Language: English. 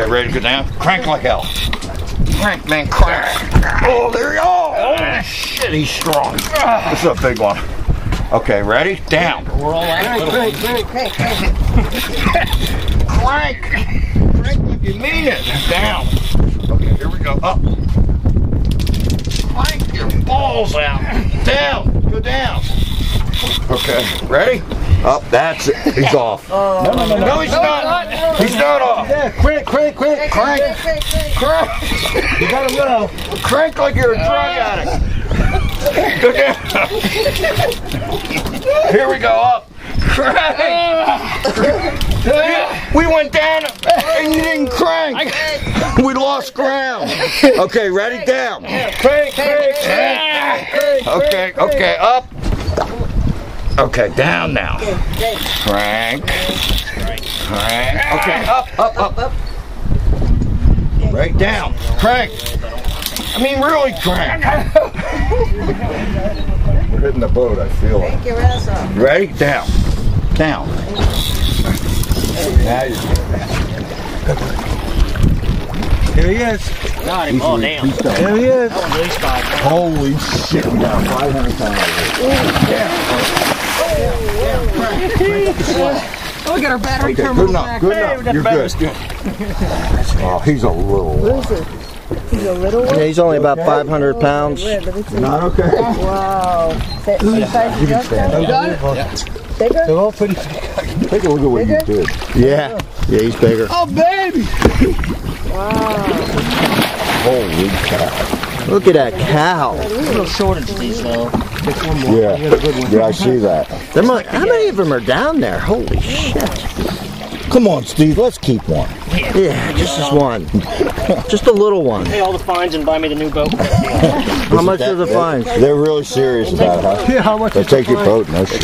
Okay, ready to go down? Crank like hell. Crank, man, crank. Oh, there you go. Oh, shit, he's strong. Ah. This is a big one. Okay, ready? Down. We're all like little Crank. Crank like you mean it. Down. Okay, here we go. Up. Crank your balls out. Down. Go down. Okay, ready? Up. That's it. He's off. Oh. No, no, no, no. No, he's not. He's not off. Yeah, quick, quick, quick. Crank. Crank. You gotta go. Crank like you're a drug oh, addict. Go down. Here we go. Up. Crank. We went down and you didn't crank. We lost ground. Okay, ready? Down. Crank, crank, crank. Okay, okay, up. Okay, down now. Crank. Crank. Okay, up, up, up, up. Right down. Crank. I mean, really crank. We're hitting the boat, I feel it. Take your ass off. Ready? Down. Down. Now you Here he is. Got him. Oh, damn. There he is. That one's at least five. Holy shit, we got 500 pounds. Oh, we got our battery Okay, terminal good enough, back. good Hey, enough. You're good. Oh, he's a little. He's a little one. Yeah, he's only about 500 pounds. Wait, let me see. Not okay. Wow. Sa- the size of your gun? Bigger? They're all pretty. big. Take a look at what you did. Yeah, yeah, he's bigger. Oh, baby. wow. Holy cow. Look at that cow. A little shortage these though. Yeah, yeah, I see that. There mu- how many of them are down there? Holy shit. Come on, Steve, let's keep one. Yeah, just as one. Just a little one. Pay all the fines and buy me the new boat. How much are the fines? They're really serious about it, huh? Yeah, how much They'll is the take your fine? boat, no shit.